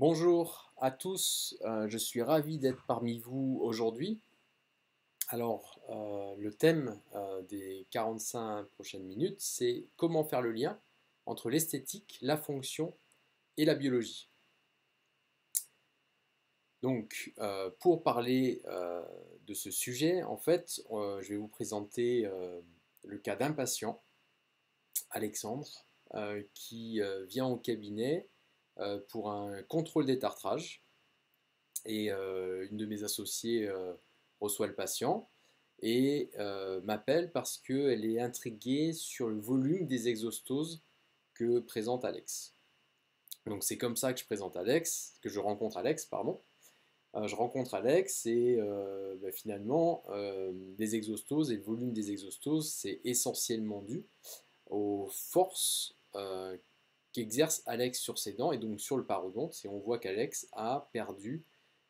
Bonjour à tous, euh, je suis ravi d'être parmi vous aujourd'hui. Alors, euh, le thème euh, des 45 prochaines minutes, c'est comment faire le lien entre l'esthétique, la fonction et la biologie. Donc, pour parler de ce sujet, en fait, je vais vous présenter le cas d'un patient, Alexandre, qui vient au cabinet pour un contrôle détartrage. Et euh, une de mes associées euh, reçoit le patient et m'appelle parce qu'elle est intriguée sur le volume des exostoses que présente Alex. Donc c'est comme ça que je présente Alex, que je rencontre Alex, pardon. je rencontre Alex et bah, finalement les exostoses et le volume des exostoses c'est essentiellement dû aux forces qu'exerce Alex sur ses dents et donc sur le parodonte. Et on voit qu'Alex a perdu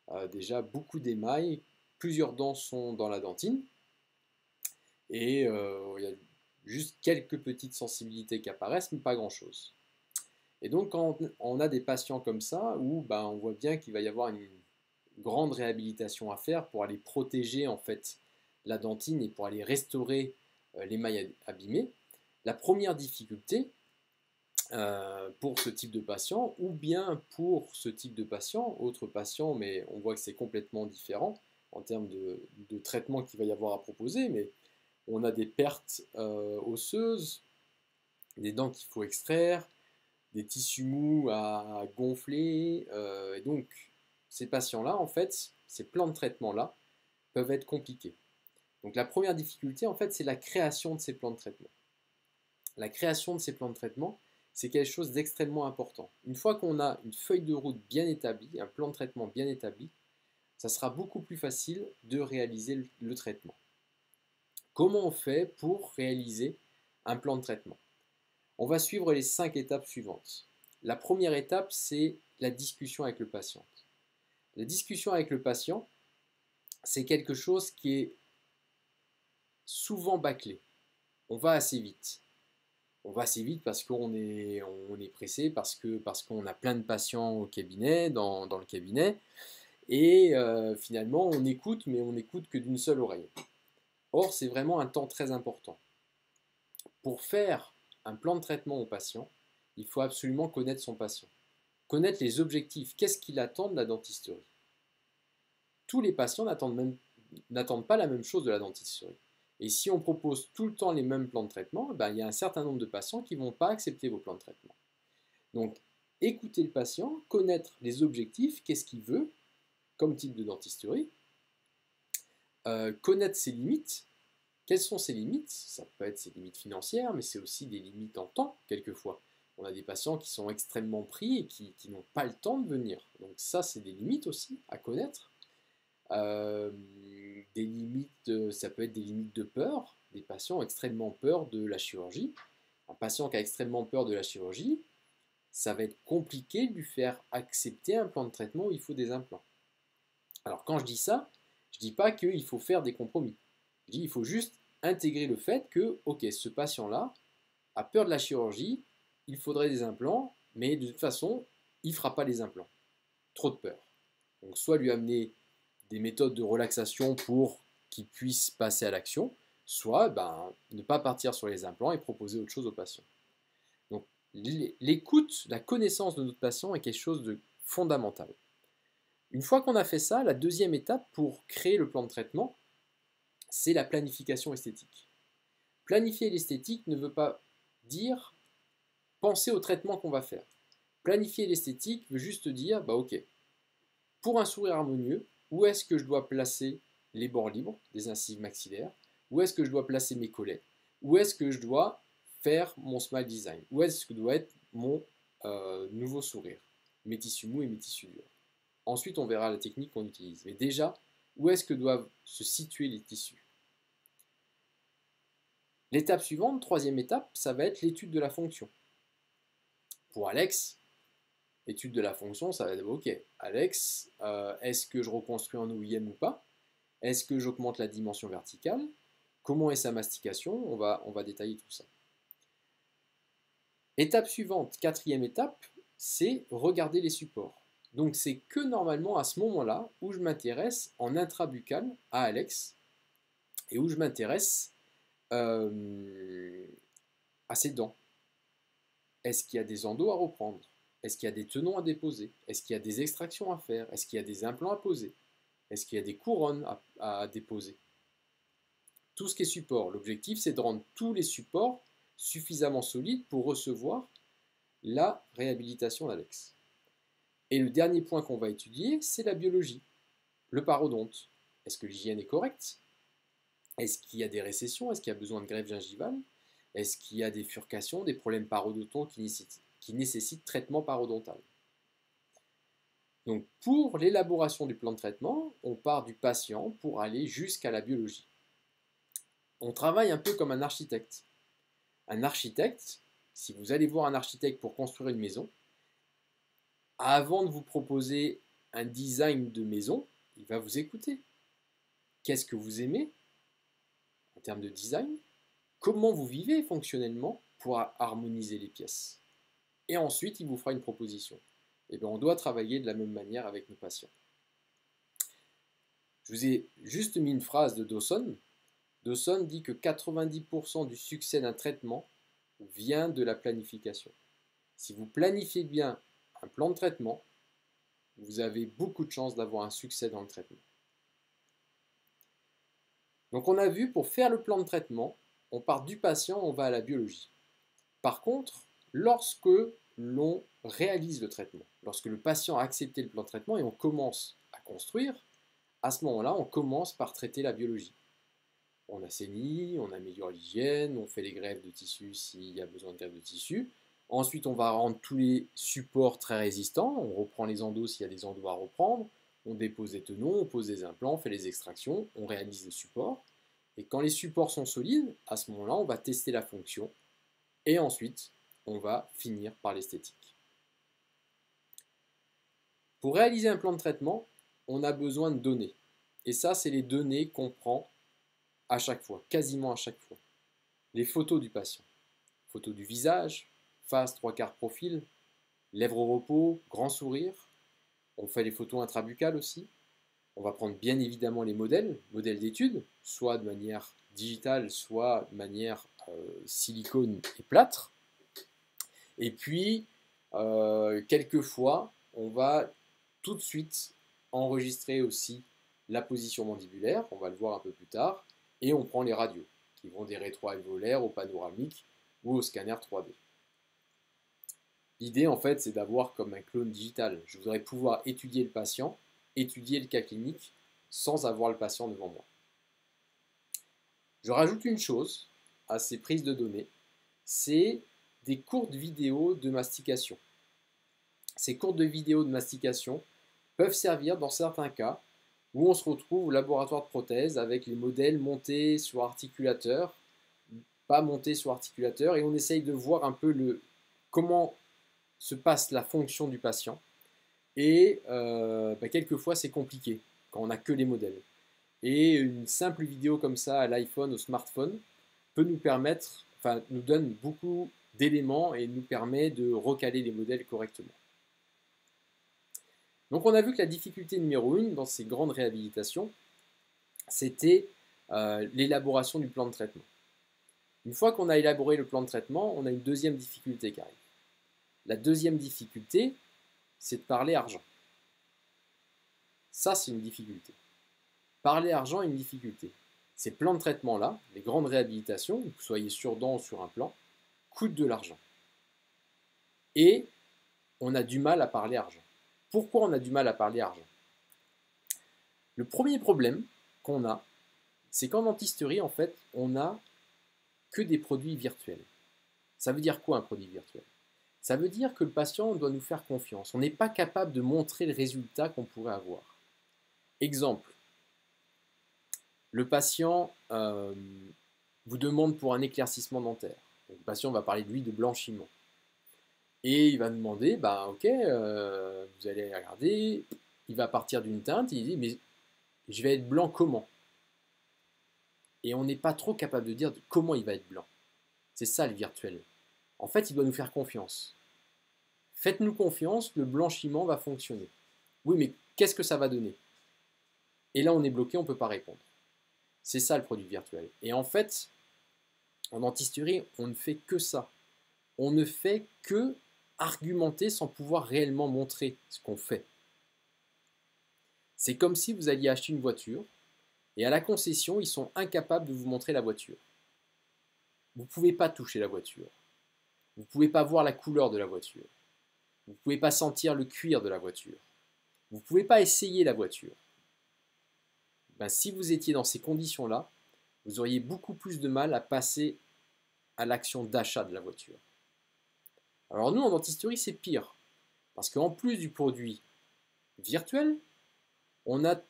euh, déjà beaucoup d'émail. Plusieurs dents sont dans la dentine. Et euh, il y a juste quelques petites sensibilités qui apparaissent, mais pas grand-chose. Et donc quand on a des patients comme ça, où ben, on voit bien qu'il va y avoir une grande réhabilitation à faire pour aller protéger en fait la dentine et pour aller restaurer euh, l'émail abîmé, la première difficulté, euh, pour ce type de patient ou bien pour ce type de patient, autre patient, mais on voit que c'est complètement différent en termes de, traitement qu'il va y avoir à proposer, mais on a des pertes euh, osseuses, des dents qu'il faut extraire, des tissus mous à, gonfler, euh, et donc ces patients-là, en fait, ces plans de traitement-là peuvent être compliqués. Donc la première difficulté, en fait, c'est la création de ces plans de traitement. La création de ces plans de traitement, c'est quelque chose d'extrêmement important. Une fois qu'on a une feuille de route bien établie, un plan de traitement bien établi, ça sera beaucoup plus facile de réaliser le, traitement. Comment on fait pour réaliser un plan de traitement? On va suivre les cinq étapes suivantes. La première étape, c'est la discussion avec le patient. La discussion avec le patient, c'est quelque chose qui est souvent bâclé. On va assez vite on va assez vite parce qu'on est, pressé, parce qu'on parce a plein de patients au cabinet, dans, le cabinet, et euh, finalement on écoute, mais on n'écoute que d'une seule oreille. Or, c'est vraiment un temps très important. Pour faire un plan de traitement au patient, il faut absolument connaître son patient, connaître les objectifs, qu'est-ce qu'il attend de la dentisterie? Tous les patients n'attendent pas la même chose de la dentisterie. Et si on propose tout le temps les mêmes plans de traitement, ben, il y a un certain nombre de patients qui ne vont pas accepter vos plans de traitement. Donc, écouter le patient, connaître les objectifs, qu'est-ce qu'il veut comme type de dentisterie, euh, connaître ses limites. Quelles sont ses limites? Ça peut être ses limites financières, mais c'est aussi des limites en temps, quelquefois. On a des patients qui sont extrêmement pris et qui, qui n'ont pas le temps de venir. Donc ça, c'est des limites aussi à connaître. Euh, des limites, ça peut être des limites de peur. Des patients ont extrêmement peur de la chirurgie. Un patient qui a extrêmement peur de la chirurgie, ça va être compliqué de lui faire accepter un plan de traitement où il faut des implants. Alors quand je dis ça, je ne dis pas qu'il faut faire des compromis. Je dis qu'il faut juste intégrer le fait que, ok, ce patient-là a peur de la chirurgie, il faudrait des implants, mais de toute façon, il ne fera pas les implants. Trop de peur. Donc soit lui amener des méthodes de relaxation pour qu'il puisse passer à l'action, soit ben, ne pas partir sur les implants et proposer autre chose au patient. Donc l'écoute, la connaissance de notre patient est quelque chose de fondamental. Une fois qu'on a fait ça, la deuxième étape pour créer le plan de traitement, c'est la planification esthétique. Planifier l'esthétique ne veut pas dire penser au traitement qu'on va faire. Planifier l'esthétique veut juste dire, bah ok, pour un sourire harmonieux, où est-ce que je dois placer les bords libres des incisives maxillaires, où est-ce que je dois placer mes collets, où est-ce que je dois faire mon smile design, où est-ce que doit être mon euh, nouveau sourire, mes tissus mous et mes tissus durs. Ensuite, on verra la technique qu'on utilise. Mais déjà, où est-ce que doivent se situer les tissus? L'étape suivante, troisième étape, ça va être l'étude de la fonction. Pour Alex, étude de la fonction, ça va être OK, Alex, euh, est-ce que je reconstruis en OIM ou pas? Est-ce que j'augmente la dimension verticale? Comment est sa mastication? On va, détailler tout ça. Étape suivante, quatrième étape, c'est regarder les supports. Donc c'est que normalement à ce moment-là où je m'intéresse en intrabucal à Alex et où je m'intéresse euh, à ses dents. Est-ce qu'il y a des endos à reprendre? Est-ce qu'il y a des tenons à déposer? Est-ce qu'il y a des extractions à faire? Est-ce qu'il y a des implants à poser? Est-ce qu'il y a des couronnes à, déposer? Tout ce qui est support. L'objectif, c'est de rendre tous les supports suffisamment solides pour recevoir la réhabilitation d'Alex. Et le dernier point qu'on va étudier, c'est la biologie. Le parodonte. Est-ce que l'hygiène est correcte? Est-ce qu'il y a des récessions? Est-ce qu'il y a besoin de greffe gingivale? Est-ce qu'il y a des furcations, des problèmes parodontaux qui nécessitent, qui nécessitent traitement parodontal Donc pour l'élaboration du plan de traitement, on part du patient pour aller jusqu'à la biologie. On travaille un peu comme un architecte. Un architecte, si vous allez voir un architecte pour construire une maison, avant de vous proposer un design de maison, il va vous écouter. Qu'est-ce que vous aimez en termes de design? Comment vous vivez fonctionnellement pour harmoniser les pièces? Et ensuite, il vous fera une proposition. Et eh bien, on doit travailler de la même manière avec nos patients. Je vous ai juste mis une phrase de Dawson. Dawson dit que 90% du succès d'un traitement vient de la planification. Si vous planifiez bien un plan de traitement, vous avez beaucoup de chances d'avoir un succès dans le traitement. Donc on a vu, pour faire le plan de traitement, on part du patient, on va à la biologie. Par contre, lorsque l'on réalise le traitement, lorsque le patient a accepté le plan de traitement et on commence à construire, à ce moment-là, on commence par traiter la biologie. On assainit, on améliore l'hygiène, on fait les greffes de tissu s'il y a besoin de greffes de tissu, Ensuite, on va rendre tous les supports très résistants. On reprend les endos s'il y a des endos à reprendre. On dépose des tenons, on pose des implants, on fait les extractions, on réalise les supports. Et quand les supports sont solides, à ce moment-là, on va tester la fonction. Et ensuite, on va finir par l'esthétique. Pour réaliser un plan de traitement, on a besoin de données. Et ça, c'est les données qu'on prend à chaque fois, quasiment à chaque fois. Les photos du patient. Photos du visage, face, trois quarts profil, lèvres au repos, grand sourire. On fait les photos intrabucales aussi. On va prendre bien évidemment les modèles, modèles d'études, soit de manière digitale, soit de manière euh, silicone et plâtre. Et puis, euh, quelquefois, on va tout de suite enregistrer aussi la position mandibulaire, on va le voir un peu plus tard, et on prend les radios, qui vont des rétroalvéolaires au panoramique ou au scanner 3D. L'idée, en fait, c'est d'avoir comme un clone digital. Je voudrais pouvoir étudier le patient, étudier le cas clinique, sans avoir le patient devant moi. Je rajoute une chose à ces prises de données, c'est des courtes vidéos de mastication. Ces courtes vidéos de mastication peuvent servir dans certains cas où on se retrouve au laboratoire de prothèse avec les modèles montés sur articulateur, pas montés sur articulateur, et on essaye de voir un peu le, comment se passe la fonction du patient. Et euh, bah, quelquefois, c'est compliqué quand on n'a que les modèles. Et une simple vidéo comme ça à l'iPhone, au smartphone, peut nous permettre, enfin, nous donne beaucoup d'éléments et nous permet de recaler les modèles correctement. Donc on a vu que la difficulté numéro une dans ces grandes réhabilitations, c'était euh, l'élaboration du plan de traitement. Une fois qu'on a élaboré le plan de traitement, on a une deuxième difficulté qui arrive. La deuxième difficulté, c'est de parler argent. Ça, c'est une difficulté. Parler argent est une difficulté. Ces plans de traitement-là, les grandes réhabilitations, que vous soyez sur dents ou sur un plan, coûtent de l'argent. Et on a du mal à parler argent. Pourquoi on a du mal à parler argent? Le premier problème qu'on a, c'est qu'en dentisterie, en fait, on n'a que des produits virtuels. Ça veut dire quoi un produit virtuel? Ça veut dire que le patient doit nous faire confiance. On n'est pas capable de montrer le résultat qu'on pourrait avoir. Exemple, le patient euh, vous demande pour un éclaircissement dentaire. Le patient va parler de lui de blanchiment. Et il va demander, bah ok, euh, vous allez regarder, il va partir d'une teinte, il dit, mais je vais être blanc comment? Et on n'est pas trop capable de dire comment il va être blanc. C'est ça le virtuel. En fait, il doit nous faire confiance. Faites-nous confiance, le blanchiment va fonctionner. Oui, mais qu'est-ce que ça va donner? Et là, on est bloqué, on ne peut pas répondre. C'est ça le produit virtuel. Et en fait, en dentisterie, on ne fait que ça. On ne fait que argumenter sans pouvoir réellement montrer ce qu'on fait. C'est comme si vous alliez acheter une voiture et à la concession, ils sont incapables de vous montrer la voiture. Vous ne pouvez pas toucher la voiture. Vous ne pouvez pas voir la couleur de la voiture. Vous ne pouvez pas sentir le cuir de la voiture. Vous ne pouvez pas essayer la voiture. Ben, si vous étiez dans ces conditions-là, vous auriez beaucoup plus de mal à passer à l'action d'achat de la voiture. Alors nous, en dentisterie, c'est pire. Parce qu'en plus du produit virtuel, on a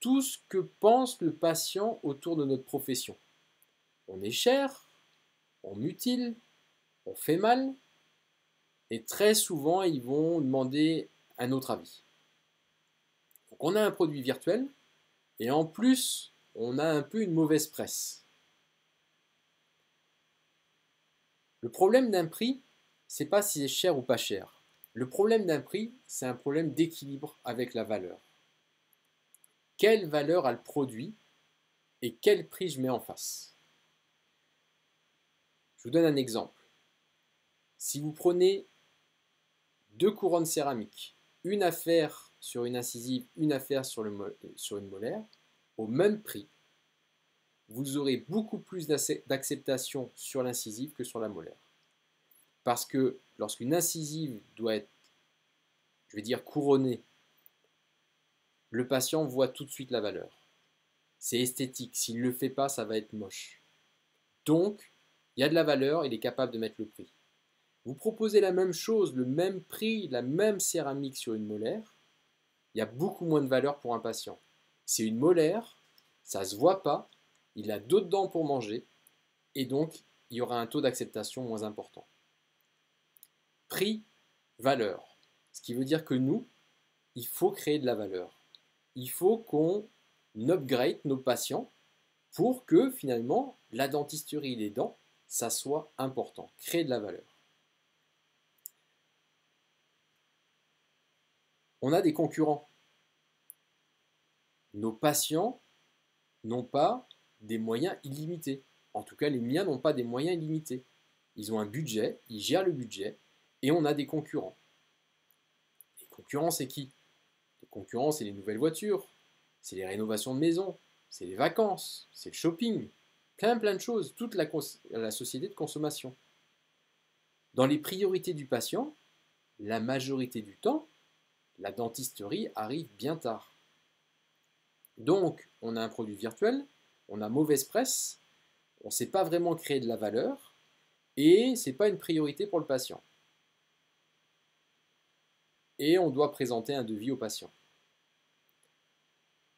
tout ce que pense le patient autour de notre profession. On est cher, on mutile, on fait mal, et très souvent, ils vont demander un autre avis. Donc on a un produit virtuel, et en plus, on a un peu une mauvaise presse. Le problème d'un prix, c'est pas si c'est cher ou pas cher. Le problème d'un prix, c'est un problème d'équilibre avec la valeur. Quelle valeur a le produit et quel prix je mets en face? Je vous donne un exemple. Si vous prenez deux couronnes céramiques, une affaire sur une incisive, une affaire sur, sur une molaire, au même prix, vous aurez beaucoup plus d'acceptation sur l'incisive que sur la molaire. Parce que lorsqu'une incisive doit être, je vais dire, couronnée, le patient voit tout de suite la valeur. C'est esthétique. S'il ne le fait pas, ça va être moche. Donc, il y a de la valeur, il est capable de mettre le prix. Vous proposez la même chose, le même prix, la même céramique sur une molaire, il y a beaucoup moins de valeur pour un patient. C'est une molaire, ça ne se voit pas, il a d'autres dents pour manger, et donc il y aura un taux d'acceptation moins important. Prix, valeur. Ce qui veut dire que nous, il faut créer de la valeur. Il faut qu'on upgrade nos patients pour que finalement la dentisterie des dents, ça soit important, créer de la valeur. On a des concurrents. Nos patients n'ont pas des moyens illimités. En tout cas, les miens n'ont pas des moyens illimités. Ils ont un budget, ils gèrent le budget, et on a des concurrents. Les concurrents, c'est qui? Les concurrents, c'est les nouvelles voitures, c'est les rénovations de maisons, c'est les vacances, c'est le shopping, plein plein de choses, toute la, la société de consommation. Dans les priorités du patient, la majorité du temps, la dentisterie arrive bien tard. Donc, on a un produit virtuel, on a mauvaise presse, on ne sait pas vraiment créer de la valeur, et ce n'est pas une priorité pour le patient. Et on doit présenter un devis au patient.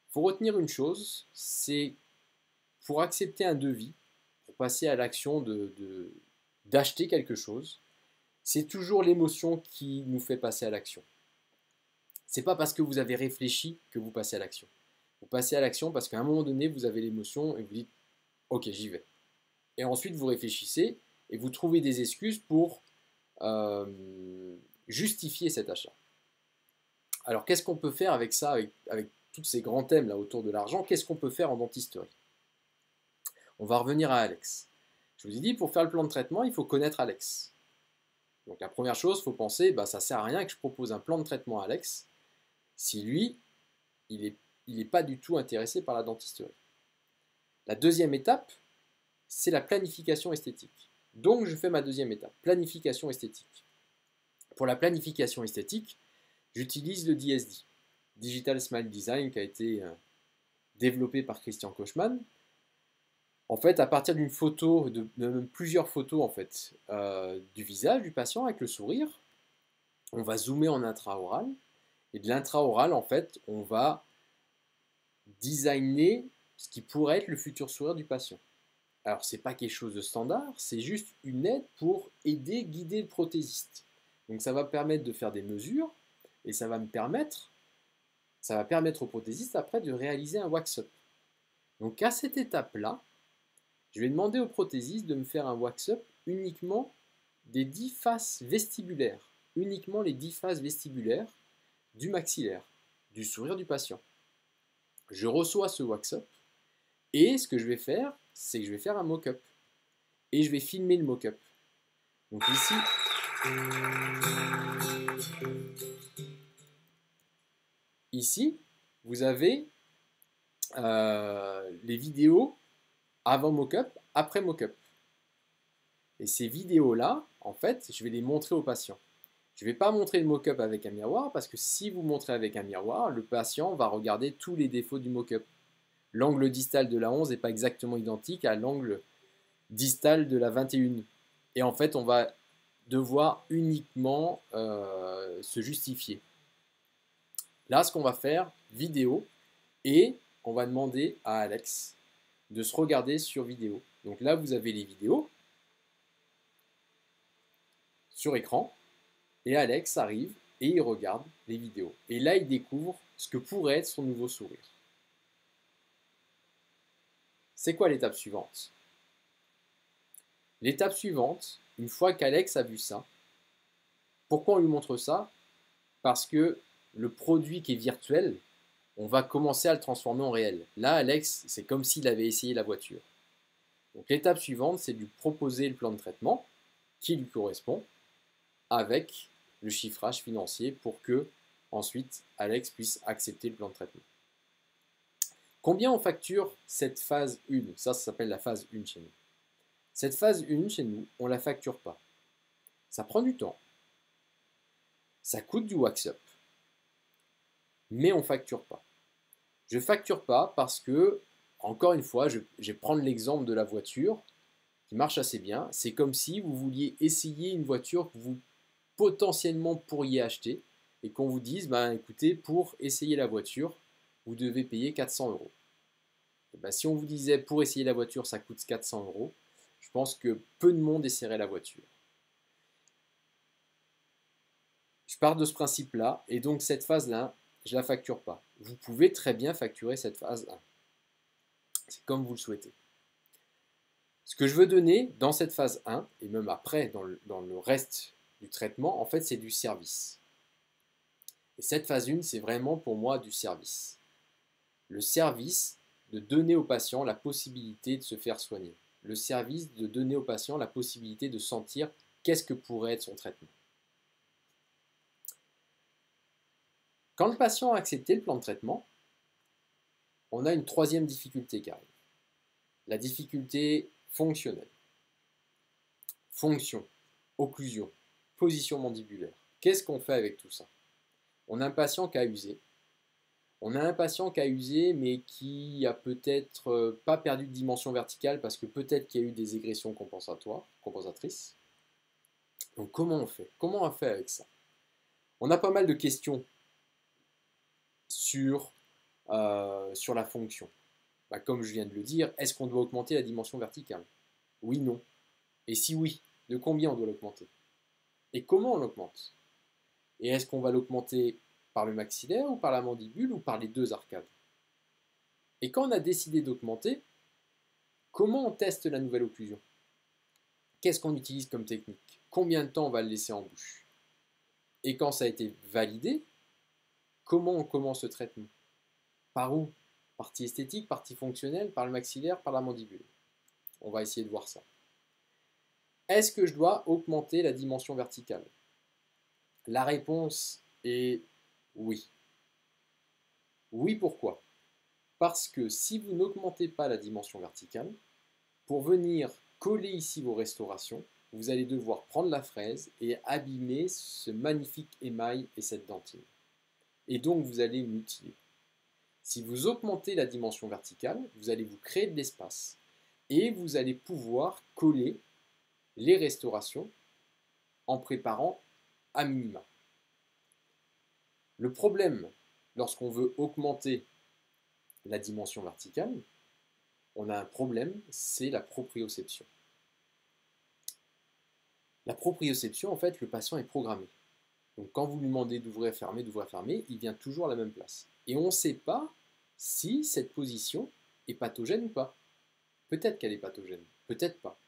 Il faut retenir une chose, c'est pour accepter un devis, pour passer à l'action d'acheter de, quelque chose, c'est toujours l'émotion qui nous fait passer à l'action. C'est pas parce que vous avez réfléchi que vous passez à l'action. Vous passez à l'action parce qu'à un moment donné, vous avez l'émotion et vous dites Ok, j'y vais. Et ensuite, vous réfléchissez et vous trouvez des excuses pour euh, justifier cet achat. Alors, qu'est-ce qu'on peut faire avec ça, avec, tous ces grands thèmes là autour de l'argent? Qu'est-ce qu'on peut faire en dentisterie? On va revenir à Alex. Je vous ai dit, pour faire le plan de traitement, il faut connaître Alex. Donc, la première chose, il faut penser bah, ça sert à rien que je propose un plan de traitement à Alex si lui, il n'est il pas du tout intéressé par la dentisterie. La deuxième étape, c'est la planification esthétique. Donc je fais ma deuxième étape, planification esthétique. Pour la planification esthétique, j'utilise le DSD, Digital Smile Design, qui a été euh, développé par Christian Kochman. En fait, à partir d'une photo, de, plusieurs photos en fait, euh, du visage du patient avec le sourire, on va zoomer en intraoral et de l'intraoral, en fait, on va designer ce qui pourrait être le futur sourire du patient. Alors, ce n'est pas quelque chose de standard, c'est juste une aide pour aider, guider le prothésiste. Donc, ça va permettre de faire des mesures et ça va me permettre, ça va permettre au prothésiste après de réaliser un wax-up. Donc, à cette étape-là, je vais demander au prothésiste de me faire un wax-up uniquement des 10 faces vestibulaires, uniquement les 10 faces vestibulaires du maxillaire, du sourire du patient. Je reçois ce wax-up et ce que je vais faire, c'est que je vais faire un mock-up. Et je vais filmer le mock-up. Donc ici, ici, vous avez euh, les vidéos avant mock-up, après mock-up. Et ces vidéos-là, en fait, je vais les montrer au patient. Je ne vais pas montrer le mock-up avec un miroir parce que si vous montrez avec un miroir, le patient va regarder tous les défauts du mock-up. L'angle distal de la 11 n'est pas exactement identique à l'angle distal de la 21. Et en fait, on va devoir uniquement euh, se justifier. Là, ce qu'on va faire, vidéo, et on va demander à Alex de se regarder sur vidéo. Donc là, vous avez les vidéos sur écran, et Alex arrive et il regarde les vidéos. Et là, il découvre ce que pourrait être son nouveau sourire. C'est quoi l'étape suivante? L'étape suivante, une fois qu'Alex a vu ça, pourquoi on lui montre ça? Parce que le produit qui est virtuel, on va commencer à le transformer en réel. Là, Alex, c'est comme s'il avait essayé la voiture. Donc l'étape suivante, c'est de lui proposer le plan de traitement qui lui correspond avec le chiffrage financier pour que ensuite Alex puisse accepter le plan de traitement. Combien on facture cette phase 1 Ça, ça s'appelle la phase 1 chez nous. Cette phase 1 chez nous, on ne la facture pas. Ça prend du temps. Ça coûte du wax-up. Mais on ne facture pas. Je ne facture pas parce que, encore une fois, je, je vais prendre l'exemple de la voiture qui marche assez bien. C'est comme si vous vouliez essayer une voiture que vous potentiellement pourriez acheter et qu'on vous dise, ben, écoutez, pour essayer la voiture, vous devez payer 400 euros. Eh ben, si on vous disait pour essayer la voiture, ça coûte 400 euros, je pense que peu de monde essaierait la voiture. Je pars de ce principe-là, et donc cette phase-là, je ne la facture pas. Vous pouvez très bien facturer cette phase 1. C'est comme vous le souhaitez. Ce que je veux donner dans cette phase 1, et même après, dans dans le reste du traitement, en fait, c'est du service. Et cette phase 1, c'est vraiment pour moi du service. Le service, de donner au patient la possibilité de se faire soigner. Le service de donner au patient la possibilité de sentir qu'est-ce que pourrait être son traitement. Quand le patient a accepté le plan de traitement, on a une troisième difficulté qui arrive. La difficulté fonctionnelle. Fonction, occlusion, position mandibulaire. Qu'est-ce qu'on fait avec tout ça? On a un patient qui a usé, on a un patient qui a usé, mais qui a peut-être euh, pas perdu de dimension verticale parce que peut-être qu'il y a eu des égressions compensatoires, compensatrices. Donc comment on fait? Comment on fait avec ça? On a pas mal de questions sur, euh, la fonction. Bah, comme je viens de le dire, est-ce qu'on doit augmenter la dimension verticale? Oui, non. Et si oui, de combien on doit l'augmenter? Et comment on l'augmente? Et est-ce qu'on va l'augmenter par le maxillaire ou par la mandibule ou par les deux arcades? Et quand on a décidé d'augmenter, comment on teste la nouvelle occlusion? Qu'est-ce qu'on utilise comme technique? Combien de temps on va le laisser en bouche? Et quand ça a été validé, comment on commence le traitement? Par où? Partie esthétique, partie fonctionnelle, par le maxillaire, par la mandibule? On va essayer de voir ça. Est-ce que je dois augmenter la dimension verticale? La réponse est oui. Oui, pourquoi? Parce que si vous n'augmentez pas la dimension verticale, pour venir coller ici vos restaurations, vous allez devoir prendre la fraise et abîmer ce magnifique émail et cette dentine. Et donc vous allez mutiler. Si vous augmentez la dimension verticale, vous allez vous créer de l'espace et vous allez pouvoir coller les restaurations en préparant à minima. Le problème, lorsqu'on veut augmenter la dimension verticale, on a un problème, c'est la proprioception. La proprioception, en fait, le patient est programmé. Donc quand vous lui demandez d'ouvrir, fermer, d'ouvrir, fermer, il vient toujours à la même place. Et on ne sait pas si cette position est pathogène ou pas. Peut-être qu'elle est pathogène, peut-être pas.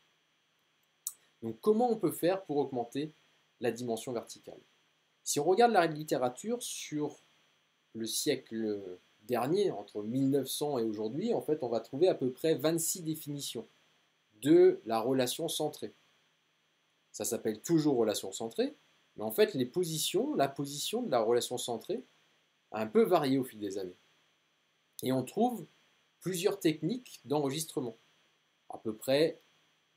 Donc comment on peut faire pour augmenter la dimension verticale? Si on regarde la littérature sur le siècle dernier, entre 1900 et aujourd'hui, en fait, on va trouver à peu près 26 définitions de la relation centrée. Ça s'appelle toujours relation centrée, mais en fait, les positions, la position de la relation centrée a un peu varié au fil des années. Et on trouve plusieurs techniques d'enregistrement. À peu près,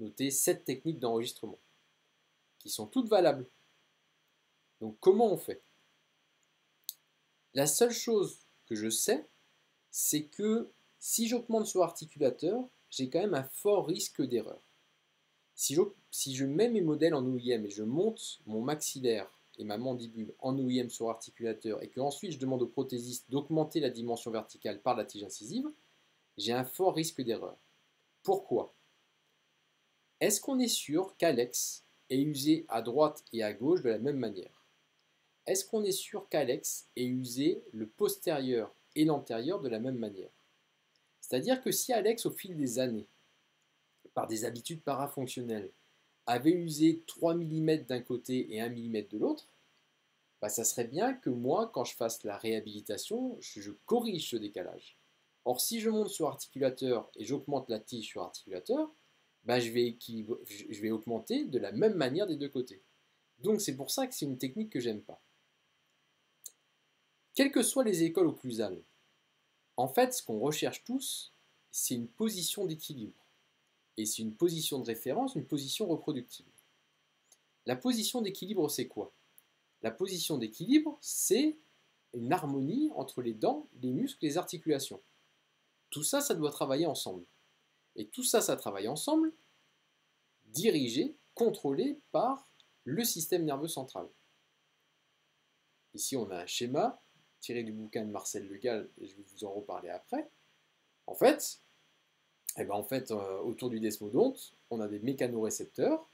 notez 7 techniques d'enregistrement, qui sont toutes valables. Donc comment on fait? La seule chose que je sais, c'est que si j'augmente sur articulateur, j'ai quand même un fort risque d'erreur. Si je, mets mes modèles en OIM et je monte mon maxillaire et ma mandibule en OIM sur articulateur et que ensuite je demande au prothésiste d'augmenter la dimension verticale par la tige incisive, j'ai un fort risque d'erreur. Pourquoi? Est-ce qu'on est sûr qu'Alex est usé à droite et à gauche de la même manière? Est-ce qu'on est sûr qu'Alex est usé le postérieur et l'antérieur de la même manière? C'est-à-dire que si Alex, au fil des années, par des habitudes parafonctionnelles, avait usé 3 mm d'un côté et 1 mm de l'autre, bah, ça serait bien que moi, quand je fasse la réhabilitation, je, corrige ce décalage. Or, si je monte sur articulateur et j'augmente la tige sur articulateur, bah, je, vais augmenter de la même manière des deux côtés. Donc c'est pour ça que c'est une technique que j'aime pas. Quelles que soient les écoles occlusales, en fait, ce qu'on recherche tous, c'est une position d'équilibre. Et c'est une position de référence, une position reproductible. La position d'équilibre, c'est quoi? La position d'équilibre, c'est une harmonie entre les dents, les muscles, les articulations. Tout ça, ça doit travailler ensemble. Et tout ça, ça travaille ensemble, dirigé, contrôlé par le système nerveux central. Ici, on a un schéma tiré du bouquin de Marcel Le Gall, et je vais vous en reparler après. En fait, eh ben en fait, euh, autour du desmodonte, on a des mécanorécepteurs,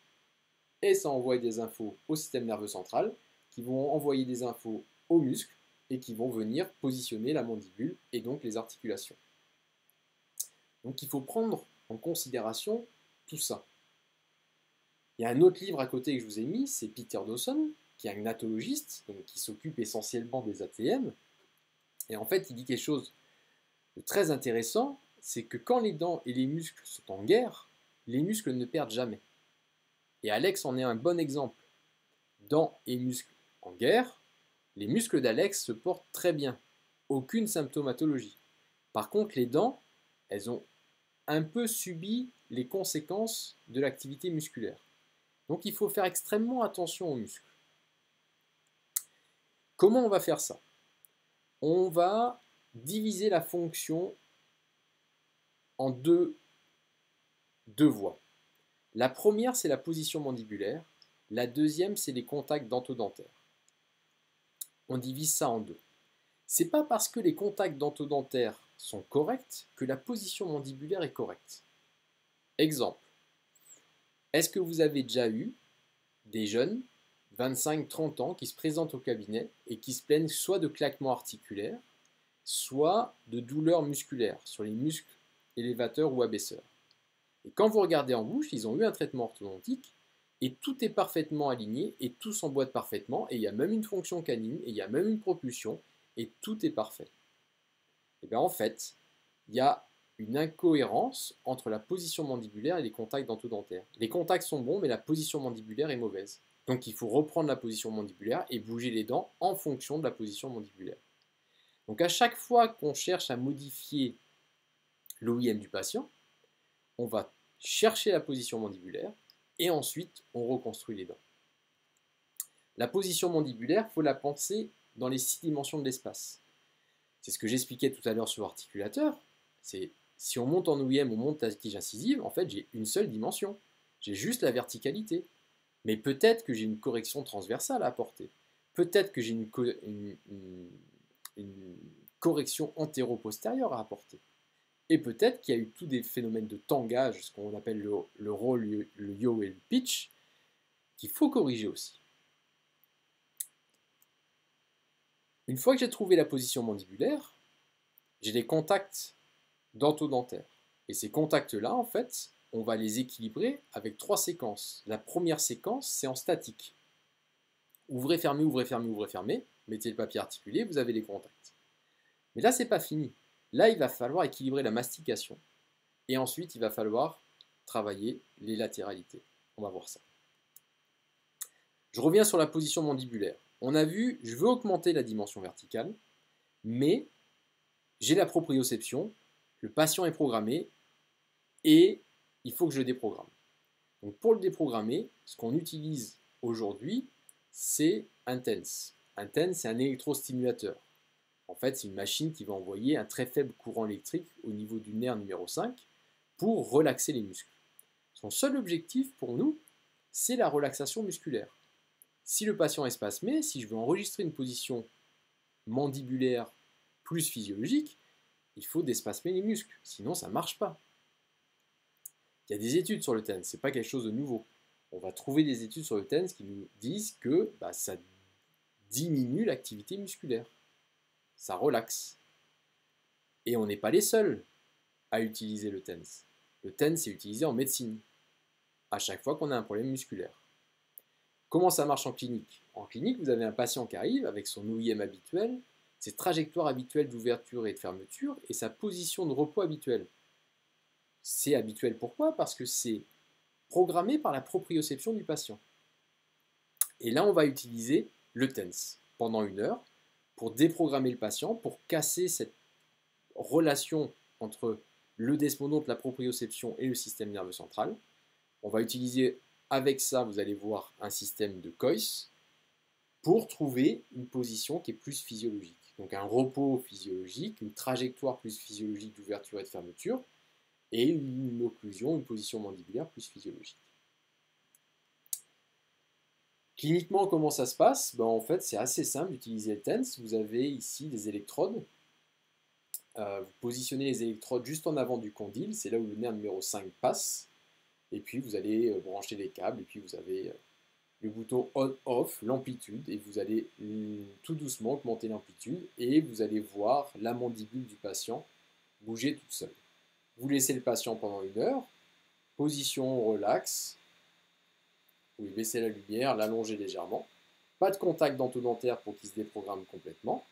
et ça envoie des infos au système nerveux central, qui vont envoyer des infos aux muscles, et qui vont venir positionner la mandibule, et donc les articulations. Donc il faut prendre en considération tout ça. Il y a un autre livre à côté que je vous ai mis, c'est Peter Dawson, qui est un gnatologiste, donc qui s'occupe essentiellement des ATM. Et en fait, il dit quelque chose de très intéressant, c'est que quand les dents et les muscles sont en guerre, les muscles ne perdent jamais. Et Alex en est un bon exemple. Dents et muscles en guerre, les muscles d'Alex se portent très bien. Aucune symptomatologie. Par contre, les dents, elles ont un peu subi les conséquences de l'activité musculaire. Donc il faut faire extrêmement attention aux muscles. Comment on va faire ça? On va diviser la fonction en deux, deux voies. La première, c'est la position mandibulaire. La deuxième, c'est les contacts dentodentaires. On divise ça en deux. C'est pas parce que les contacts dentodentaires sont corrects que la position mandibulaire est correcte. Exemple. Est-ce que vous avez déjà eu des jeunes, 25-30 ans, qui se présentent au cabinet et qui se plaignent soit de claquements articulaires, soit de douleurs musculaires sur les muscles élévateur ou abaisseur. Et quand vous regardez en bouche, ils ont eu un traitement orthodontique et tout est parfaitement aligné et tout s'emboîte parfaitement et il y a même une fonction canine et il y a même une propulsion et tout est parfait. Bien en fait, il y a une incohérence entre la position mandibulaire et les contacts dentodentaires. Les contacts sont bons, mais la position mandibulaire est mauvaise. Donc il faut reprendre la position mandibulaire et bouger les dents en fonction de la position mandibulaire. Donc à chaque fois qu'on cherche à modifier l'OIM du patient, on va chercher la position mandibulaire et ensuite on reconstruit les dents. La position mandibulaire, il faut la penser dans les six dimensions de l'espace. C'est ce que j'expliquais tout à l'heure sur l'articulateur. C'est si on monte en OIM, on monte la tige incisive, en fait j'ai une seule dimension. J'ai juste la verticalité. Mais peut-être que j'ai une correction transversale à apporter. Peut-être que j'ai une, correction antéro-postérieure à apporter. Et peut-être qu'il y a eu tous des phénomènes de tangage, ce qu'on appelle le, le roll, le yo et le pitch, qu'il faut corriger aussi. Une fois que j'ai trouvé la position mandibulaire, j'ai des contacts dentodentaires. Et ces contacts-là, en fait, on va les équilibrer avec trois séquences. La première séquence, c'est en statique. Ouvrez, fermez, ouvrez, fermez, ouvrez, fermez. Mettez le papier articulé, vous avez les contacts. Mais là, c'est pas fini. Là, il va falloir équilibrer la mastication. Et ensuite, il va falloir travailler les latéralités. On va voir ça. Je reviens sur la position mandibulaire. On a vu, je veux augmenter la dimension verticale, mais j'ai la proprioception, le patient est programmé, et il faut que je le déprogramme. Donc pour le déprogrammer, ce qu'on utilise aujourd'hui, c'est un TENS. Un TENS, c'est un électrostimulateur. En fait, c'est une machine qui va envoyer un très faible courant électrique au niveau du nerf numéro 5 pour relaxer les muscles. Son seul objectif pour nous, c'est la relaxation musculaire. Si le patient est spasmé, si je veux enregistrer une position mandibulaire plus physiologique, il faut déspasmer les muscles, sinon ça ne marche pas. Il y a des études sur le TENS, ce n'est pas quelque chose de nouveau. On va trouver des études sur le TENS qui nous disent que bah, ça diminue l'activité musculaire, ça relaxe. Et on n'est pas les seuls à utiliser le TENS. Le TENS est utilisé en médecine, à chaque fois qu'on a un problème musculaire. Comment ça marche en clinique? En clinique, vous avez un patient qui arrive avec son OIM habituel, ses trajectoires habituelles d'ouverture et de fermeture et sa position de repos habituelle. C'est habituel pourquoi? Parce que c'est programmé par la proprioception du patient. Et là, on va utiliser le TENS pendant une heure pour déprogrammer le patient, pour casser cette relation entre le desmodonte, la proprioception et le système nerveux central. On va utiliser avec ça, vous allez voir un système de COIS pour trouver une position qui est plus physiologique. Donc un repos physiologique, une trajectoire plus physiologique d'ouverture et de fermeture, et une occlusion, une position mandibulaire plus physiologique. Cliniquement, comment ça se passe? Ben, En fait, c'est assez simple d'utiliser le TENS. Vous avez ici des électrodes. Euh, vous positionnez les électrodes juste en avant du condyle, c'est là où le nerf numéro 5 passe. Et puis vous allez euh, brancher les câbles et puis vous avez euh, le bouton on-off, l'amplitude, et vous allez mm, tout doucement augmenter l'amplitude et vous allez voir la mandibule du patient bouger toute seule. Vous laissez le patient pendant une heure, position relax, vous baissez la lumière, l'allongez légèrement, pas de contact dentodentaire pour qu'il se déprogramme complètement,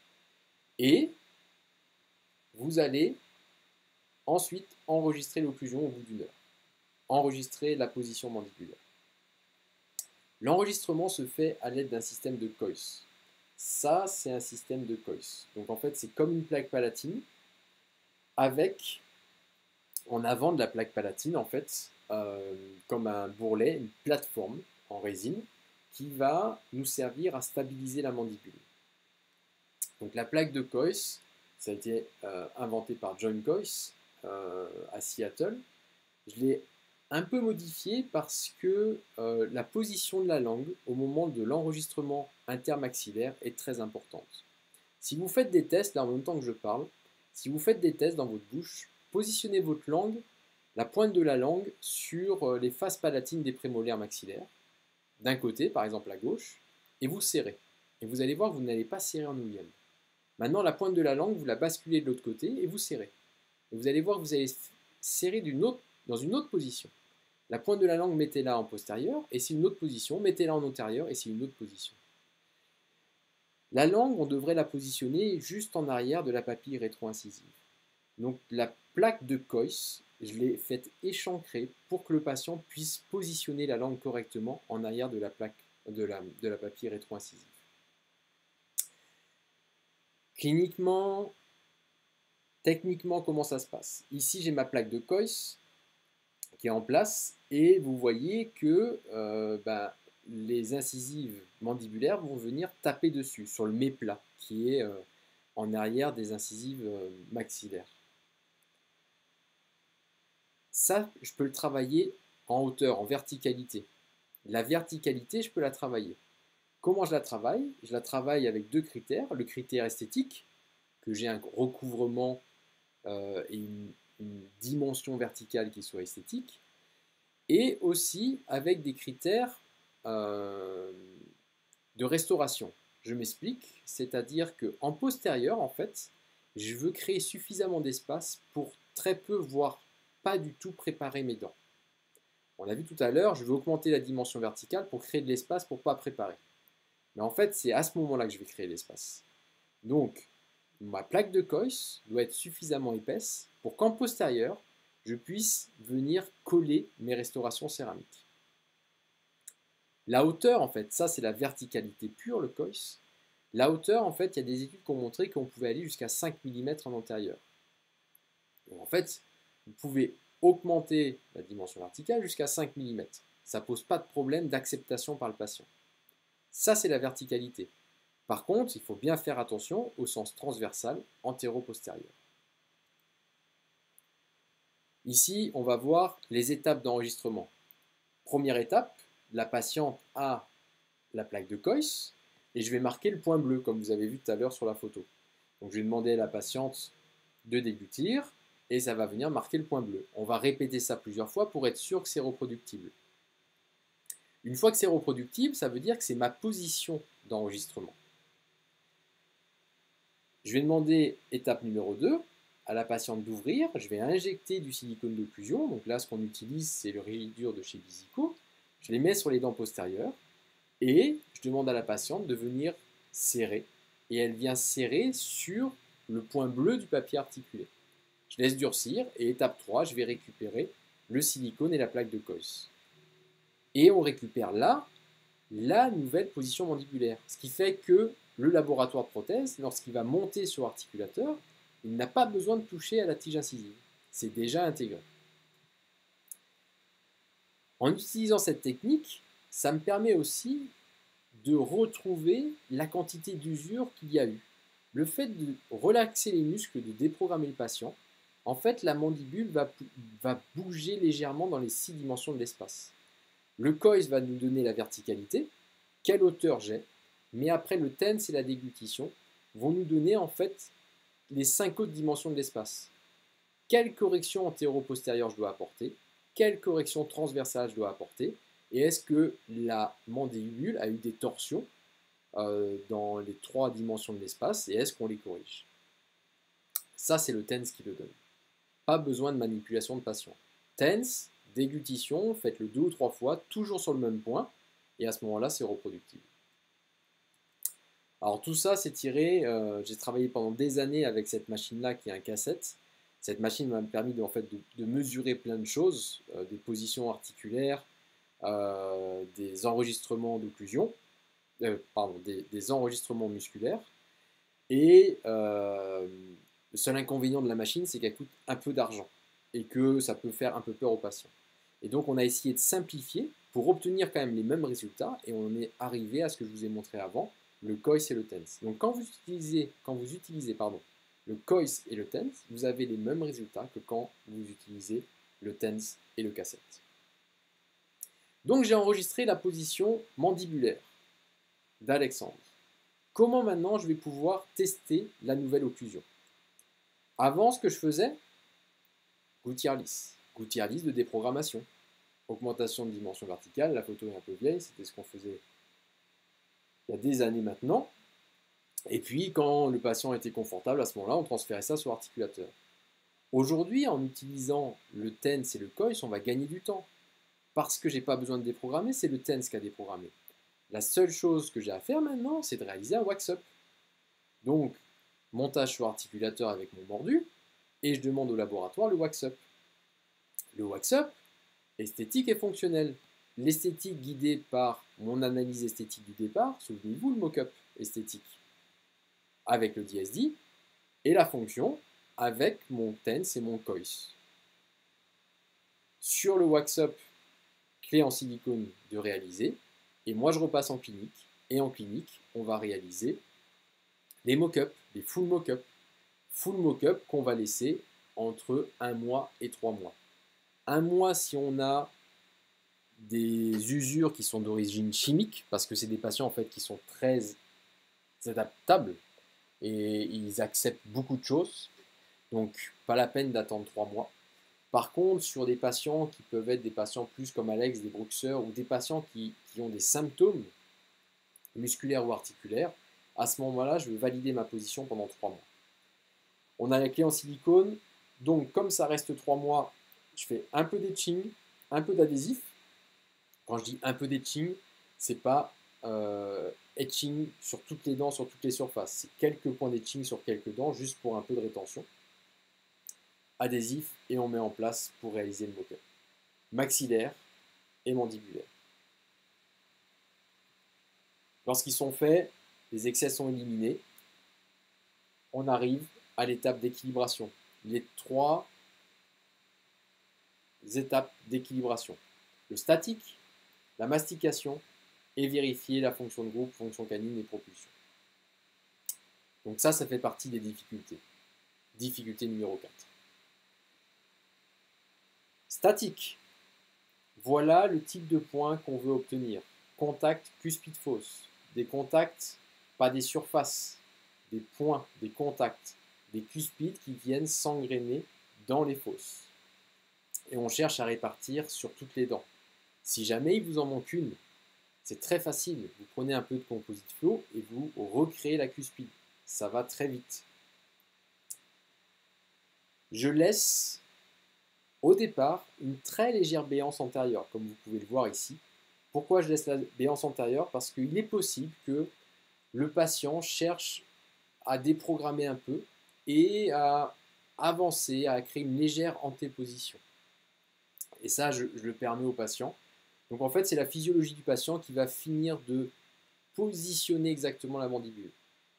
et vous allez ensuite enregistrer l'occlusion au bout d'une heure enregistrer la position mandibulaire. L'enregistrement se fait à l'aide d'un système de COIS. Ça, c'est un système de COIS. Donc en fait, c'est comme une plaque palatine avec en avant de la plaque palatine, en fait, euh, comme un bourrelet, une plateforme en résine qui va nous servir à stabiliser la mandibule. Donc la plaque de COIS, ça a été euh, inventé par John COIS euh, à Seattle. Je l'ai un peu modifié parce que euh, la position de la langue au moment de l'enregistrement intermaxillaire est très importante. Si vous faites des tests, là en même temps que je parle, si vous faites des tests dans votre bouche, positionnez votre langue, la pointe de la langue sur euh, les faces palatines des prémolaires maxillaires, d'un côté par exemple à gauche, et vous serrez. Et vous allez voir que vous n'allez pas serrer en ouïe. Maintenant la pointe de la langue, vous la basculez de l'autre côté et vous serrez. Et vous allez voir que vous allez serrer dans une autre position. La pointe de la langue, mettez-la en postérieur, et c'est une autre position, mettez-la en antérieur, et c'est une autre position. La langue, on devrait la positionner juste en arrière de la papille rétro-incisive. Donc la plaque de Coyce, je l'ai faite échancrer pour que le patient puisse positionner la langue correctement en arrière de la plaque de la, papille rétro-incisive. Cliniquement, techniquement, comment ça se passe? Ici, j'ai ma plaque de Coyce qui est en place et vous voyez que euh, ben, les incisives mandibulaires vont venir taper dessus, sur le méplat qui est euh, en arrière des incisives euh, maxillaires. Ça, je peux le travailler en hauteur, en verticalité. La verticalité, je peux la travailler. Comment je la travaille? Je la travaille avec deux critères. Le critère esthétique, que j'ai un recouvrement et une dimension verticale qui soit esthétique, et aussi avec des critères euh, de restauration. Je m'explique, c'est-à-dire qu'en postérieur, en fait, je veux créer suffisamment d'espace pour très peu, voire pas du tout préparer mes dents. On a vu tout à l'heure, je veux augmenter la dimension verticale pour créer de l'espace pour pas préparer. Mais en fait, c'est à ce moment-là que je vais créer l'espace. Donc, ma plaque de COIS doit être suffisamment épaisse pour qu'en postérieur, je puisse venir coller mes restaurations céramiques. La hauteur, en fait, ça c'est la verticalité pure, le COIS. La hauteur, en fait, il y a des études qui ont montré qu'on pouvait aller jusqu'à 5 mm en antérieur. En fait, vous pouvez augmenter la dimension verticale jusqu'à 5 mm. Ça ne pose pas de problème d'acceptation par le patient. Ça, c'est la verticalité. Par contre, il faut bien faire attention au sens transversal antéro-postérieur. Ici, on va voir les étapes d'enregistrement. Première étape, la patiente a la plaque de COIS et je vais marquer le point bleu comme vous avez vu tout à l'heure sur la photo. Je vais demander à la patiente de déglutir et ça va venir marquer le point bleu. On va répéter ça plusieurs fois pour être sûr que c'est reproductible. Une fois que c'est reproductible, ça veut dire que c'est ma position d'enregistrement. Je vais demander, étape numéro 2, à la patiente d'ouvrir. Je vais injecter du silicone d'occlusion. Donc là, ce qu'on utilise, c'est le dur de chez Bisico. Je les mets sur les dents postérieures et je demande à la patiente de venir serrer. Et elle vient serrer sur le point bleu du papier articulé. Je laisse durcir et étape 3, je vais récupérer le silicone et la plaque de COIS. Et on récupère là la nouvelle position mandibulaire. Ce qui fait que le laboratoire de prothèse, lorsqu'il va monter sur l'articulateur, il n'a pas besoin de toucher à la tige incisive. C'est déjà intégré. En utilisant cette technique, ça me permet aussi de retrouver la quantité d'usure qu'il y a eu. Le fait de relaxer les muscles, de déprogrammer le patient, en fait, la mandibule va, va bouger légèrement dans les six dimensions de l'espace. Le COIS va nous donner la verticalité, quelle hauteur j'ai, mais après le TENS et la déglutition vont nous donner en fait les cinq autres dimensions de l'espace. Quelle correction antéro-postérieure je dois apporter? Quelle correction transversale je dois apporter? Et est-ce que la mandibule a eu des torsions euh, dans les trois dimensions de l'espace Et est-ce qu'on les corrige? Ça, c'est le TENS qui le donne. Pas besoin de manipulation de patient. TENS, déglutition, faites-le deux ou trois fois, toujours sur le même point, et à ce moment-là, c'est reproductible. Alors tout ça, c'est tiré, euh, j'ai travaillé pendant des années avec cette machine-là qui est un cassette. Cette machine m'a permis de, en fait, de, mesurer plein de choses, euh, des positions articulaires, euh, des enregistrements d'occlusion, pardon, des, enregistrements musculaires. Et le seul inconvénient de la machine, c'est qu'elle coûte un peu d'argent et que ça peut faire un peu peur aux patients. Et donc on a essayé de simplifier pour obtenir quand même les mêmes résultats et on est arrivé à ce que je vous ai montré avant, le COIS et le TENS. Donc quand vous utilisez, quand vous utilisez pardon, le COIS et le TENS, vous avez les mêmes résultats que quand vous utilisez le TENS et le cassette. Donc j'ai enregistré la position mandibulaire d'Alexandre. Comment maintenant je vais pouvoir tester la nouvelle occlusion? Avant, ce que je faisais, gouttière lisse. Gouttière lisse de déprogrammation. Augmentation de dimension verticale, la photo est un peu vieille, c'était ce qu'on faisait il y a des années maintenant. Et puis, quand le patient était confortable, à ce moment-là, on transférait ça sur l'articulateur. Aujourd'hui, en utilisant le TENS et le COIS, on va gagner du temps. Parce que je n'ai pas besoin de déprogrammer, c'est le TENS qui a déprogrammé. La seule chose que j'ai à faire maintenant, c'est de réaliser un wax-up. Donc, montage sur articulateur avec mon mordu, et je demande au laboratoire le wax-up. Le wax-up, esthétique et fonctionnel. L'esthétique guidée par mon analyse esthétique du départ, souvenez-vous le mock-up esthétique avec le DSD, et la fonction avec mon TENS et mon COIS. Sur le wax-up, clé en silicone de réaliser, et moi je repasse en clinique, et en clinique, on va réaliser les mock-up, les full mock-up. Full mock-up qu'on va laisser entre un mois et trois mois. Un mois si on a des usures qui sont d'origine chimique, parce que c'est des patients en fait qui sont très adaptables et ils acceptent beaucoup de choses. Donc pas la peine d'attendre trois mois. Par contre, sur des patients qui peuvent être des patients plus comme Alex, des bruxeurs, ou des patients qui, qui ont des symptômes musculaires ou articulaires, à ce moment-là, je vais valider ma position pendant trois mois. On a la clé en silicone, donc comme ça reste trois mois, je fais un peu d'etching, un peu d'adhésif, quand je dis un peu d'etching, c'est pas euh, etching sur toutes les dents, sur toutes les surfaces. C'est quelques points d'etching sur quelques dents, juste pour un peu de rétention. Adhésif, et on met en place pour réaliser le moqueur. Maxillaire et mandibulaire. Lorsqu'ils sont faits, les excès sont éliminés. On arrive à l'étape d'équilibration. Les trois étapes d'équilibration. Le statique, la mastication et vérifier la fonction de groupe, fonction canine et propulsion. Donc ça, ça fait partie des difficultés. Difficulté numéro 4. Statique. Voilà le type de point qu'on veut obtenir. Contact cuspide fausse. Des contacts, pas des surfaces, des points, des contacts, des cuspides qui viennent s'engrainer dans les fosses. Et on cherche à répartir sur toutes les dents. Si jamais il vous en manque une, c'est très facile. Vous prenez un peu de composite flow et vous recréez la cuspide. Ça va très vite. Je laisse au départ une très légère béance antérieure, comme vous pouvez le voir ici. Pourquoi je laisse la béance antérieure? Parce qu'il est possible que le patient cherche à déprogrammer un peu et à avancer, à créer une légère antéposition. Et ça, je, le permets au patient. Donc en fait, c'est la physiologie du patient qui va finir de positionner exactement la mandibule.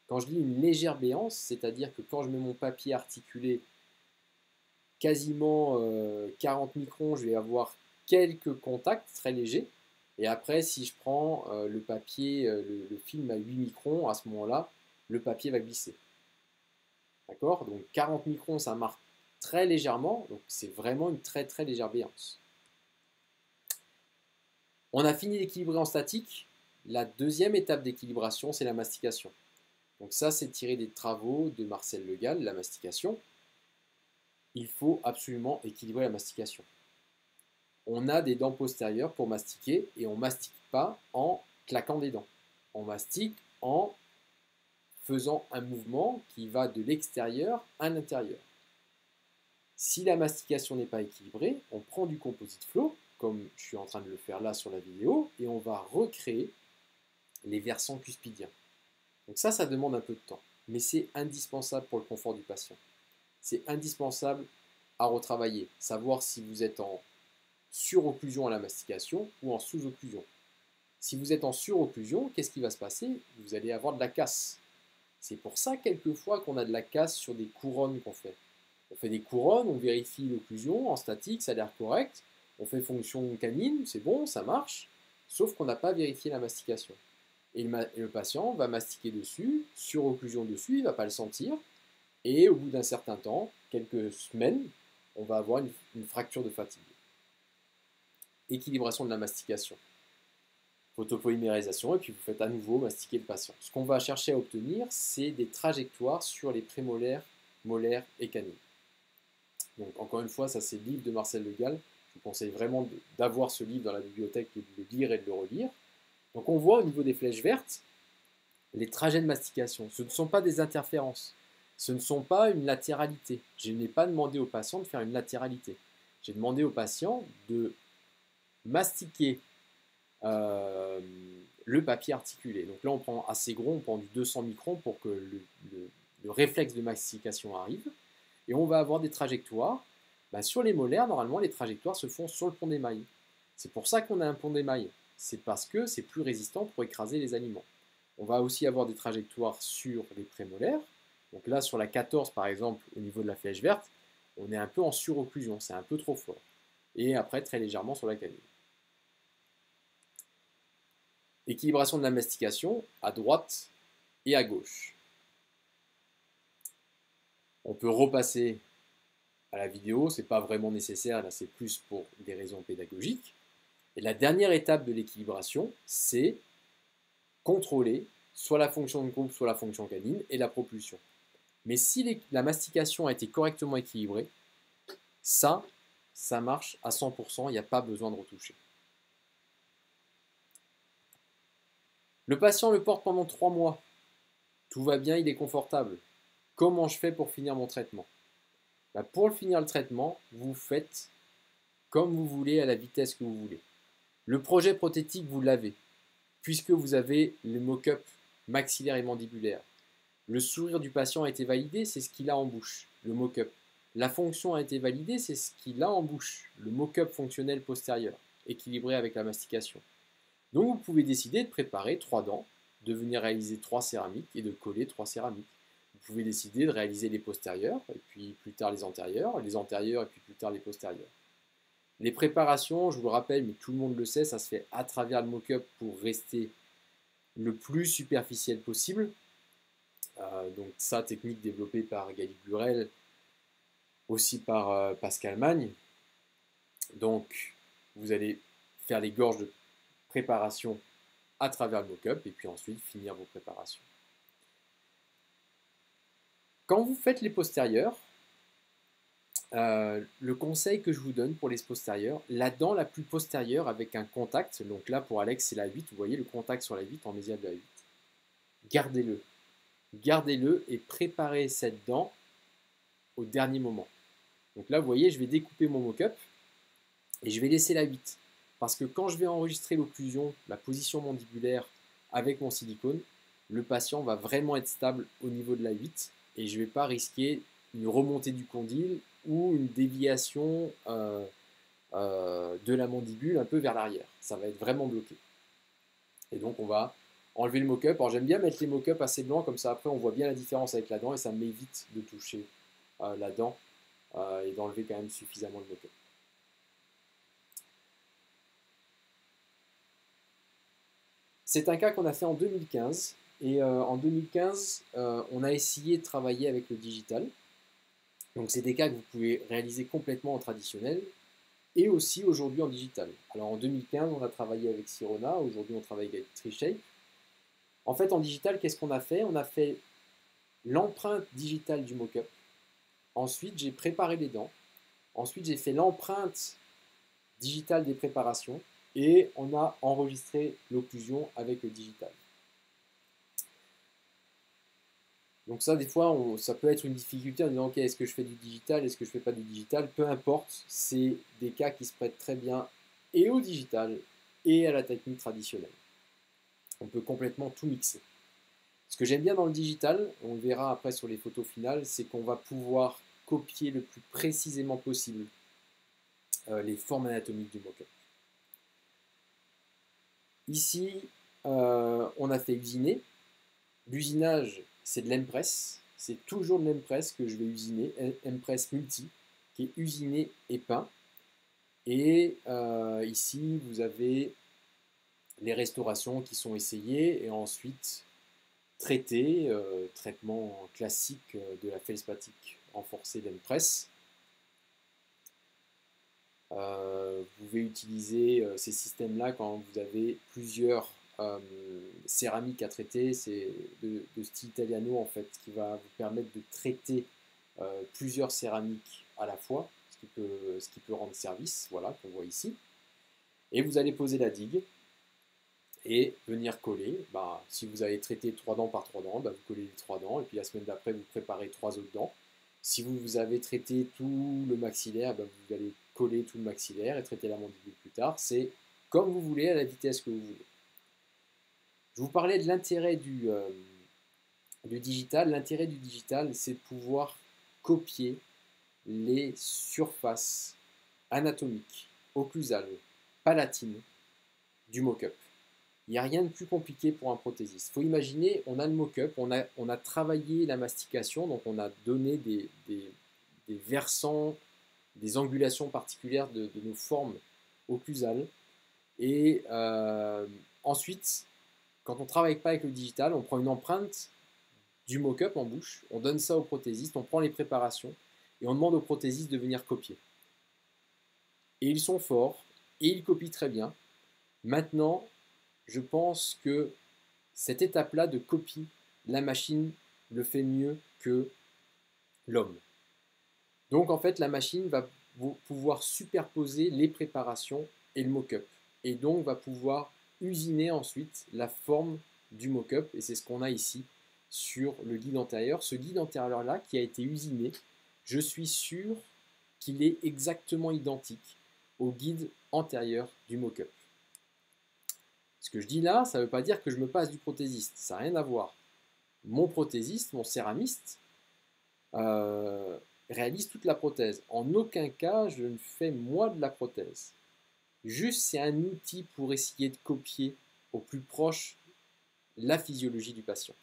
Quand je dis une légère béance, c'est-à-dire que quand je mets mon papier articulé quasiment 40 euh, microns, je vais avoir quelques contacts très légers. Et après, si je prends euh, le papier, euh, le, film à 8 microns, à ce moment-là, le papier va glisser. D'accord? Donc 40 microns, ça marque très légèrement. Donc c'est vraiment une très très légère béance. On a fini d'équilibrer en statique. La deuxième étape d'équilibration, c'est la mastication. Donc ça, c'est tiré des travaux de Marcel Legal, la mastication. Il faut absolument équilibrer la mastication. On a des dents postérieures pour mastiquer et on mastique pas en claquant des dents. On mastique en faisant un mouvement qui va de l'extérieur à l'intérieur. Si la mastication n'est pas équilibrée, on prend du composite flow, comme je suis en train de le faire là sur la vidéo, et on va recréer les versants cuspidiens. Donc ça, ça demande un peu de temps, mais c'est indispensable pour le confort du patient. C'est indispensable à retravailler, savoir si vous êtes en surocclusion à la mastication ou en sous-occlusion. Si vous êtes en surocclusion, qu'est-ce qui va se passer? Vous allez avoir de la casse. C'est pour ça quelquefois qu'on a de la casse sur des couronnes qu'on fait. On fait des couronnes, on vérifie l'occlusion en statique, ça a l'air correct on fait fonction canine, c'est bon, ça marche, sauf qu'on n'a pas vérifié la mastication. Et le, patient va mastiquer dessus, sur occlusion dessus, il ne va pas le sentir, et au bout d'un certain temps, quelques semaines, on va avoir une, une fracture de fatigue. Équilibration de la mastication photopolymérisation, et puis vous faites à nouveau mastiquer le patient. Ce qu'on va chercher à obtenir, c'est des trajectoires sur les prémolaires, molaires et canines. Donc encore une fois, ça c'est le livre de Marcel Legal, vous conseille vraiment d'avoir ce livre dans la bibliothèque, de le lire et de le relire. Donc on voit au niveau des flèches vertes, les trajets de mastication. Ce ne sont pas des interférences. Ce ne sont pas une latéralité. Je n'ai pas demandé au patient de faire une latéralité. J'ai demandé au patient de mastiquer euh, le papier articulé. Donc là, on prend assez gros, on prend du 200 microns pour que le réflexe de mastication arrive. Et on va avoir des trajectoires bah, sur les molaires, normalement, les trajectoires se font sur le pont d'émail. C'est pour ça qu'on a un pont d'émail. C'est parce que c'est plus résistant pour écraser les aliments. On va aussi avoir des trajectoires sur les prémolaires. Donc là, sur la 14, par exemple, au niveau de la flèche verte, on est un peu en surocclusion, c'est un peu trop fort. Et après, très légèrement sur la canine. Équilibration de la mastication à droite et à gauche. On peut repasser la vidéo, c'est pas vraiment nécessaire, là c'est plus pour des raisons pédagogiques. Et la dernière étape de l'équilibration, c'est contrôler soit la fonction de groupe, soit la fonction canine et la propulsion. Mais si la mastication a été correctement équilibrée, ça, ça marche à 100%, il n'y a pas besoin de retoucher. Le patient le porte pendant 3 mois. Tout va bien, il est confortable. Comment je fais pour finir mon traitement bah, pour finir le traitement, vous faites comme vous voulez à la vitesse que vous voulez. Le projet prothétique, vous l'avez. puisque vous avez le mock-up maxillaire et mandibulaire. Le sourire du patient a été validé, c'est ce qu'il a en bouche, le mock-up. La fonction a été validée, c'est ce qu'il a en bouche, le mock-up fonctionnel postérieur, équilibré avec la mastication. Donc vous pouvez décider de préparer trois dents, de venir réaliser trois céramiques et de coller trois céramiques. Pouvez décider de réaliser les postérieurs, et puis plus tard les antérieurs, les antérieurs et puis plus tard les postérieurs. Les préparations, je vous le rappelle, mais tout le monde le sait, ça se fait à travers le mock-up pour rester le plus superficiel possible. Euh, donc ça, technique développée par Gali Burel, aussi par euh, Pascal Magne. Donc vous allez faire les gorges de préparation à travers le mock-up et puis ensuite finir vos préparations. Quand vous faites les postérieurs, euh, le conseil que je vous donne pour les postérieurs, la dent la plus postérieure avec un contact, donc là pour Alex c'est la 8, vous voyez le contact sur la 8 en mésia de la 8, gardez-le. Gardez-le et préparez cette dent au dernier moment. Donc là vous voyez je vais découper mon mock-up et je vais laisser la 8. Parce que quand je vais enregistrer l'occlusion, la position mandibulaire avec mon silicone, le patient va vraiment être stable au niveau de la 8 et je ne vais pas risquer une remontée du condyle ou une déviation euh, euh, de la mandibule un peu vers l'arrière. Ça va être vraiment bloqué. Et donc on va enlever le mock-up. Alors j'aime bien mettre les mock-up assez blancs, comme ça après on voit bien la différence avec la dent et ça m'évite de toucher euh, la dent et d'enlever quand même suffisamment le mock-up. C'est un cas qu'on a fait en 2015. Et en 2015, on a essayé de travailler avec le digital. Donc c'est des cas que vous pouvez réaliser complètement en traditionnel et aussi aujourd'hui en digital. Alors en 2015, on a travaillé avec Sirona, aujourd'hui on travaille avec TreeShape. En fait, en digital, qu'est-ce qu'on a fait? On a fait l'empreinte digitale du mock-up. Ensuite, j'ai préparé les dents. Ensuite, j'ai fait l'empreinte digitale des préparations et on a enregistré l'occlusion avec le digital. Donc ça, des fois, ça peut être une difficulté en disant, ok, est-ce que je fais du digital, est-ce que je fais pas du digital? Peu importe, c'est des cas qui se prêtent très bien et au digital et à la technique traditionnelle. On peut complètement tout mixer. Ce que j'aime bien dans le digital, on le verra après sur les photos finales, c'est qu'on va pouvoir copier le plus précisément possible euh, les formes anatomiques du mock-up. Ici, euh, on a fait usiner. L'usinage, c'est de l'Empress. C'est toujours de l'Empress que je vais usiner, Empress Multi, qui est usiné et peint. Et euh, ici, vous avez les restaurations qui sont essayées et ensuite traitées, euh, traitement classique euh, de la feldspathie renforcée d'Empress. vous pouvez utiliser ces systèmes-là quand vous avez plusieurs euh, céramique à traiter, c'est de, style italiano en fait, qui va vous permettre de traiter euh, plusieurs céramiques à la fois, ce qui peut, rendre service, voilà, qu'on voit ici. Et vous allez poser la digue et venir coller. Bah, si vous avez traité trois dents par trois dents, bah, vous collez les trois dents, et puis la semaine d'après, vous préparez trois autres dents. Si vous, vous avez traité tout le maxillaire, bah, vous allez coller tout le maxillaire et traiter la mandibule plus tard. C'est comme vous voulez, à la vitesse que vous voulez. Je vous parlais de l'intérêt du, euh, digital. L'intérêt du digital, c'est de pouvoir copier les surfaces anatomiques, occlusales, palatines du mock-up. Il n'y a rien de plus compliqué pour un prothésiste. Il faut imaginer, on a le mock-up, on a, travaillé la mastication, donc on a donné des, des, versants, des angulations particulières de, nos formes occlusales. Et euh, ensuite, quand on ne travaille pas avec le digital, on prend une empreinte du mock-up en bouche, on donne ça au prothésiste, on prend les préparations et on demande au prothésiste de venir copier. Et ils sont forts et ils copient très bien. Maintenant, je pense que cette étape-là de copie, la machine le fait mieux que l'homme. Donc en fait, la machine va pouvoir superposer les préparations et le mock-up. Et donc va pouvoir usiner ensuite la forme du mock-up, et c'est ce qu'on a ici sur le guide antérieur. Ce guide antérieur-là qui a été usiné, je suis sûr qu'il est exactement identique au guide antérieur du mock-up. Ce que je dis là, ça ne veut pas dire que je me passe du prothésiste, ça n'a rien à voir. Mon prothésiste, mon céramiste, euh, réalise toute la prothèse. En aucun cas, je ne fais moi de la prothèse. Juste, c'est un outil pour essayer de copier au plus proche la physiologie du patient.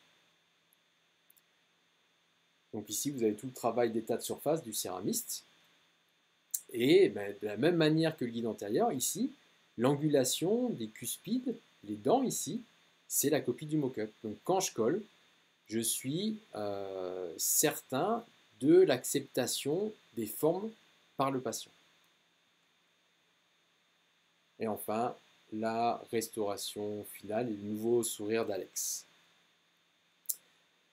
Donc ici, vous avez tout le travail d'état de surface du céramiste. Et ben, de la même manière que le guide antérieur, ici, l'angulation des cuspides, les dents ici, c'est la copie du mock-up. Donc quand je colle, je suis euh, certain de l'acceptation des formes par le patient. Et enfin, la restauration finale et le nouveau sourire d'Alex.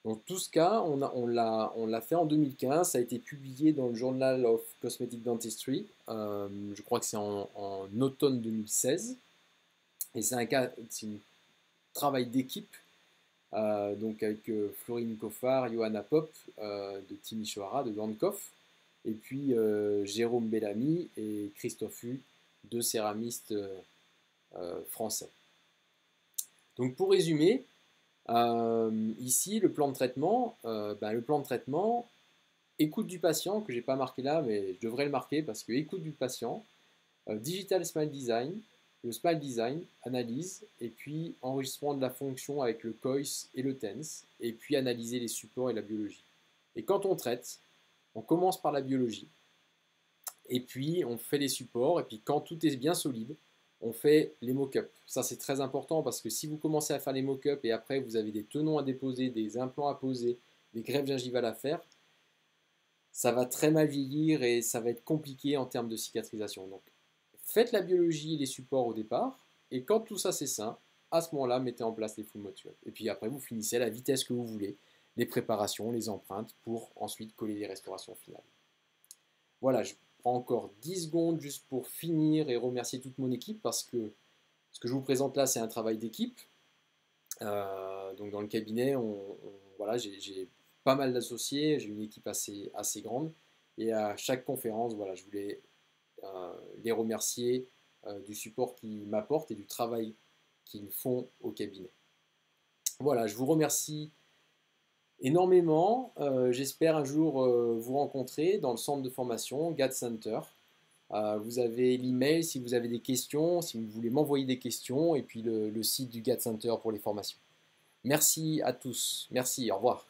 Donc tout ce cas, on, l'a fait en 2015, ça a été publié dans le Journal of Cosmetic Dentistry, euh, je crois que c'est en, automne 2016, et c'est un cas, travail d'équipe, euh, donc avec euh, Florine Koffar, Johanna Pop de Timisoara, de Gankoff, et puis Jérôme Bellamy et Christophe Hu, deux céramistes français. Donc pour résumer, euh, ici, le plan de traitement, euh, ben, le plan de traitement, écoute du patient, que j'ai pas marqué là, mais je devrais le marquer parce que écoute du patient, euh, digital smile design, le smile design, analyse, et puis enregistrement de la fonction avec le COIS et le TENS, et puis analyser les supports et la biologie. Et quand on traite, on commence par la biologie, et puis on fait les supports, et puis quand tout est bien solide, on fait les mock-ups. Ça, c'est très important parce que si vous commencez à faire les mock-ups et après vous avez des tenons à déposer, des implants à poser, des greffes gingivales à faire, ça va très mal vieillir et ça va être compliqué en termes de cicatrisation. Donc, faites la biologie et les supports au départ et quand tout ça c'est sain, à ce moment-là, mettez en place les full motuels. Et puis après, vous finissez à la vitesse que vous voulez, les préparations, les empreintes pour ensuite coller les restaurations finales. Voilà, encore 10 secondes juste pour finir et remercier toute mon équipe parce que ce que je vous présente là, c'est un travail d'équipe. Euh, donc dans le cabinet, on, voilà, j'ai pas mal d'associés, j'ai une équipe assez, assez grande. Et à chaque conférence, voilà, je voulais euh, les remercier euh, du support qu'ils m'apportent et du travail qu'ils font au cabinet. Voilà, je vous remercie énormément. Euh, j'espère un jour euh, vous rencontrer dans le centre de formation GAD Center. Euh, vous avez l'email si vous avez des questions, si vous voulez m'envoyer des questions, et puis le, site du GAD Center pour les formations. Merci à tous. Merci, au revoir.